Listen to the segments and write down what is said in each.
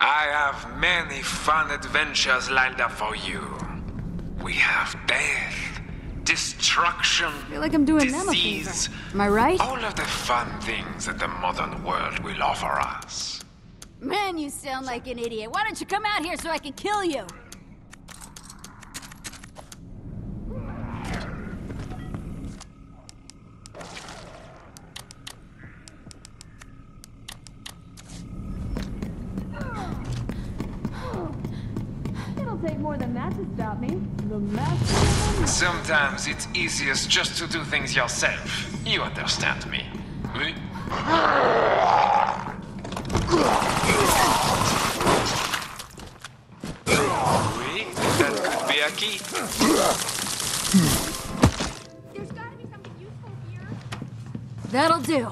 I have many fun adventures lined up for you. We have death, destruction, I feel like I'm doing disease. Am I right? all of the fun things that the modern world will offer us. Man, you sound like an idiot. Why don't you come out here so I can kill you? It'll take more than that to stop me. The master Sometimes it's easiest just to do things yourself. You understand me. Oui? Oui, that could be a key. There's gotta be something useful here. That'll do.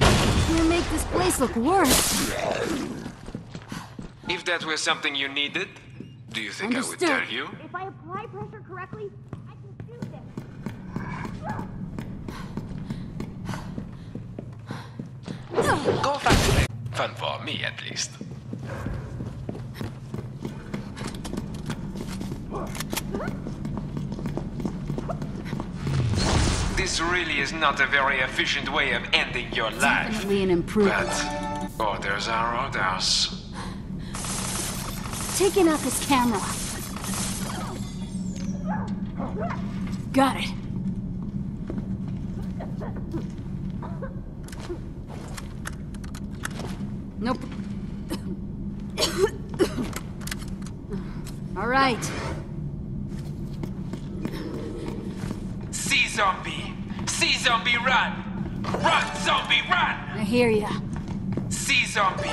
Can't make this place look worse. If that were something you needed, do you think I would tell you? If I apply pressure correctly, I can do this. Go fast. Fun for me, at least. This really is not a very efficient way of ending your life. Definitely an improvement. But orders are orders. Taking out this camera. Got it. Zombie run! I hear ya. See zombie!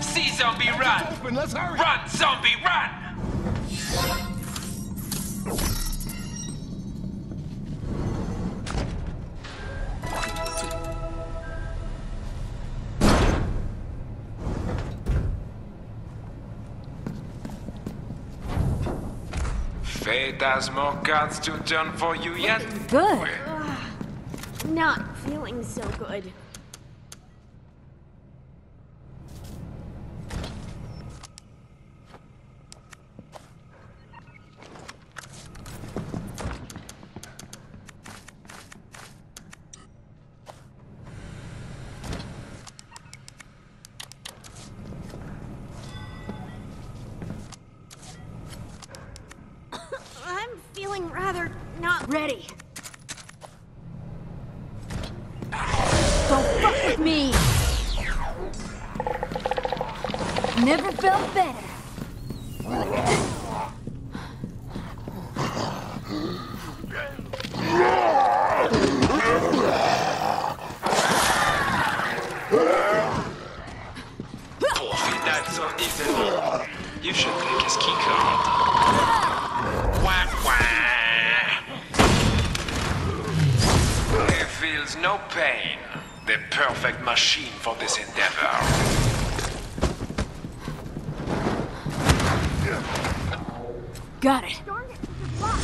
See zombie run! let's hurry. Run zombie run! Fate has more cards to turn for you yet? Good. Not feeling so good. I'm feeling rather not Ready. Me. Never felt better. So easily. You should take his key card. Wah. He feels no pain. The perfect machine for this endeavor. Got it. Darn it, this is locked.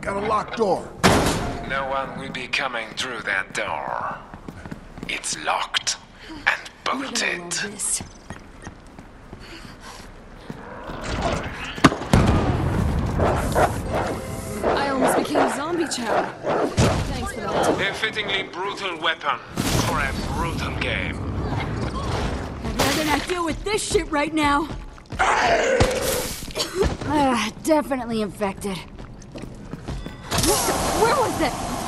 Got a locked door. No one will be coming through that door. It's locked and I almost became a zombie chow. Thanks for that. A fittingly brutal weapon for a brutal game. I'd rather not deal with this shit right now. Ah, definitely infected. Where was it?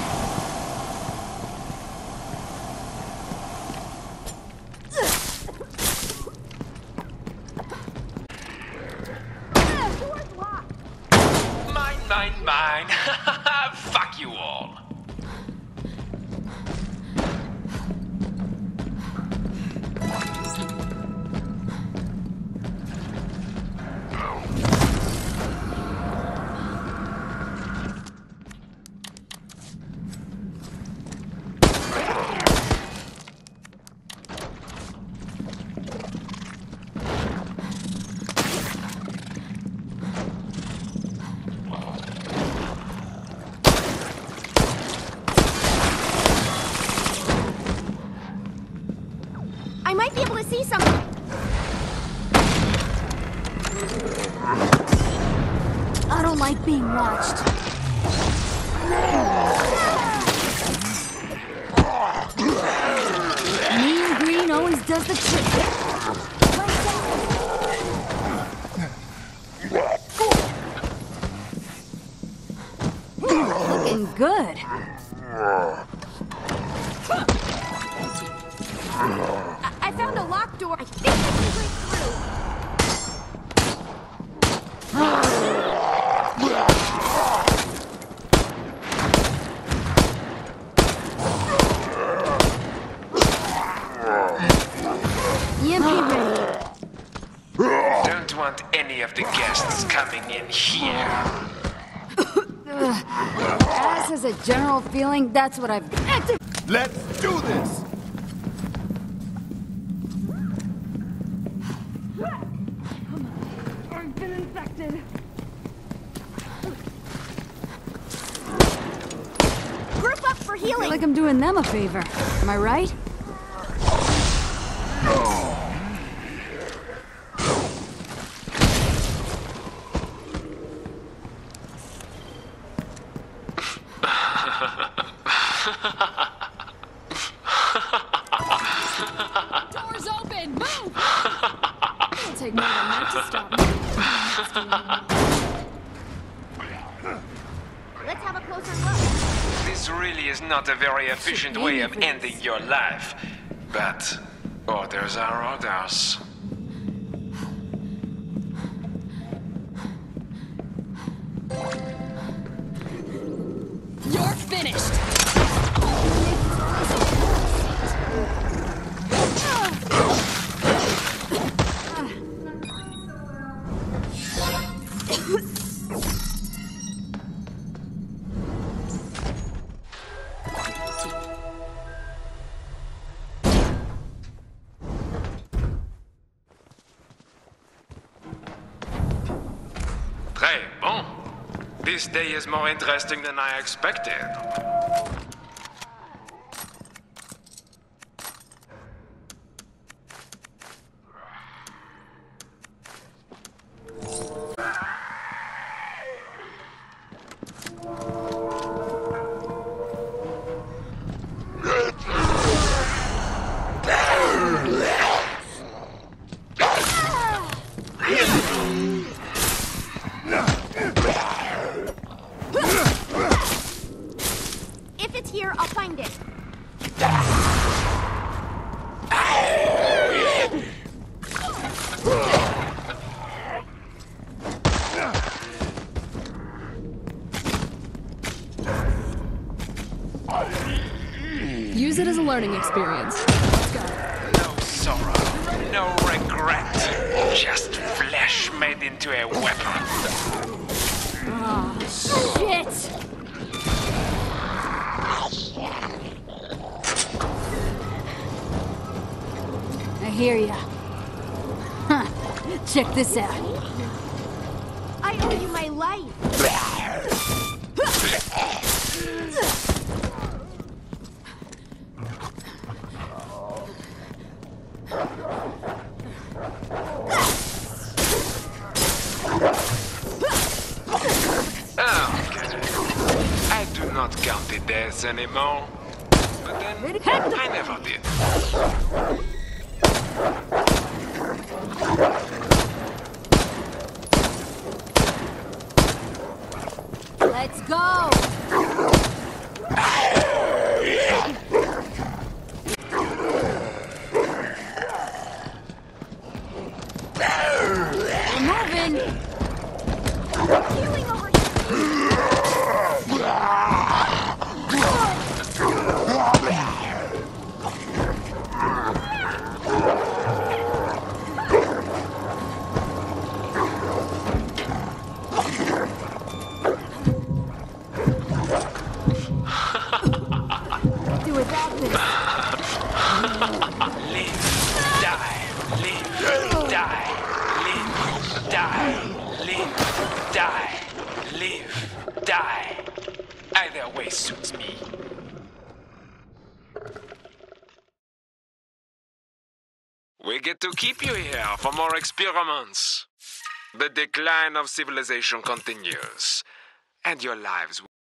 I don't like being watched. Mean green always does the trick. Looking good. I, I found a locked door. I think I can break through. EMP ready. Don't want any of the guests coming in here. As has a general feeling, that's what I've active. Let's do this! I've been infected. Group up for healing. Feel like I'm doing them a favor. Am I right? Doors not a very efficient way of ending your life. But orders are orders. You're finished! This day is more interesting than I expected. Use it as a learning experience. No sorrow, no regret. Just flesh made into a weapon. Oh, Shit! I hear ya. Huh. Check this out. I owe you my life. Okay. I do not deaths anymore. But then, I never did. Let's go! Die, live, die, live, die. Either way suits me. We get to keep you here for more experiments. The decline of civilization continues, and your lives